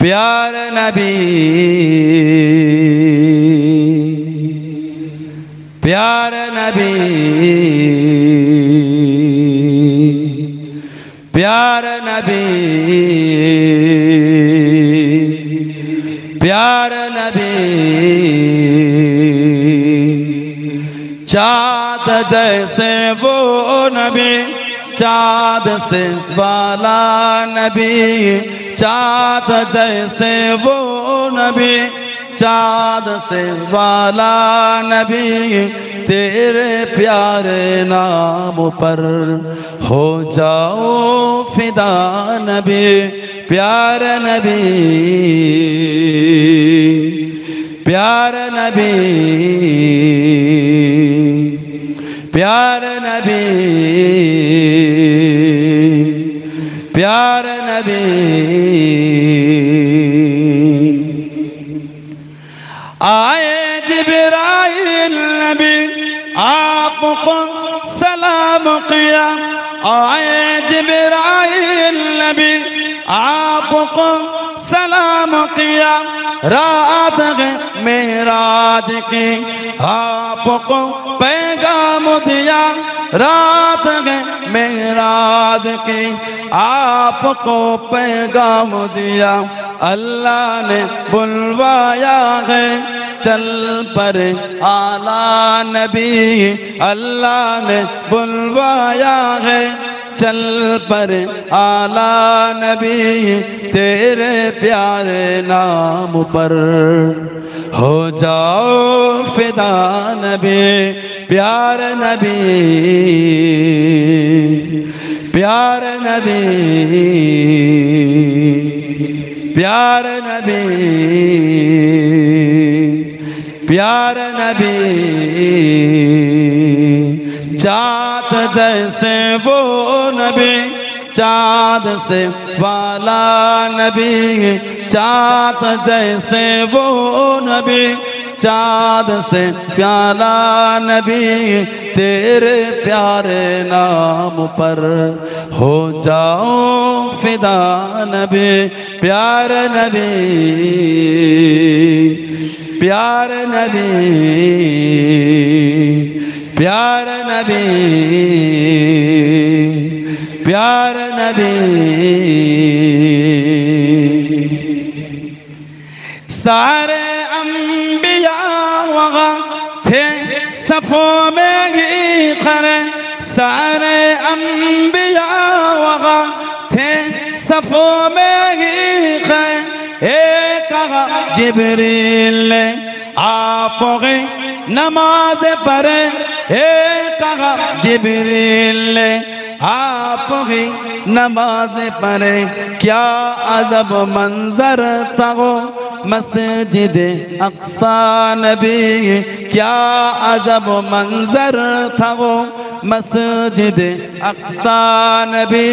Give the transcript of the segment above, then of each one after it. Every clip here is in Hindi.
प्यार नबी। प्यार नबी। प्यार नबी। प्यार नबी। चाँद जैसे वो नबी। चाँद से वाला नबी, चाँद जैसे वो नबी, चाँद से वाला नबी, तेरे प्यारे नाम पर हो जाओ फिदा नबी, प्यार नबी प्यार नबी प्यार नबी। प्यार नबी। आए जिब्राइल नबी आपको सलाम किया। आए जिब्राइल नबी आपको सलाम किया। रात मेराज की आपको पैगाम दिया। रात गए मेराज की। आपको पैगाम दिया। अल्लाह ने बुलवाया है। चल पर आला नबी। अल्लाह ने बुलवाया है। चल पर आला नबी। तेरे प्यारे नाम पर हो जाओ फिदा नबी, प्यार नबी। प्यार नबी। प्यार नबी। प्यार नबी। चाँद जैसे वो नबी, चाँद से वाला नबी। चाँद जैसे वो नबी चाँद से प्याला नबी, तेरे प्यारे नाम पर हो जाओ फिदा नबी, प्यार नबी प्यार नबी प्यार नबी प्यार नबी। सारे सफ़ों में ही खरे सारे अम्बिया वहाँ थे सफ़ों में ही खरे कहा जिबरील आप गए नमाज़ पढ़े एक जिबरील आप ही नमाज़ पढ़े, क्या अजब मंजर वो मस्जिद अक्सा नबी, क्या अजब मंजर था मस्जिद अक्सा नबी,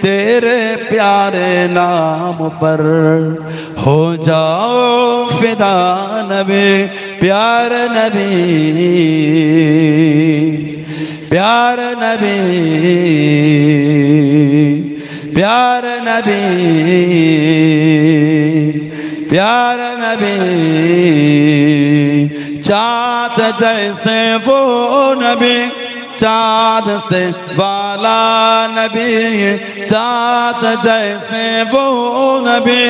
तेरे प्यारे नाम पर हो जाओ फिदा नबी, प्यार नबी प्यार नबी। प्यार नबी प्यार नबी, चाँद जैसे वो नबी, चाँद से वाला नबी, चाँद जैसे वो नबी,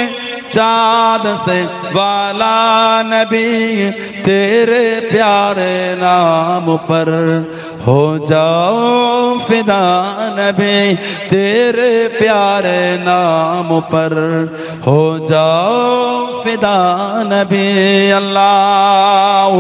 चाँद से वाला नबी, तेरे प्यारे नाम पर हो जाओ फिदा नबी तेरे प्यारे नाम पर। हो जाओ फिदा नबी अल्लाह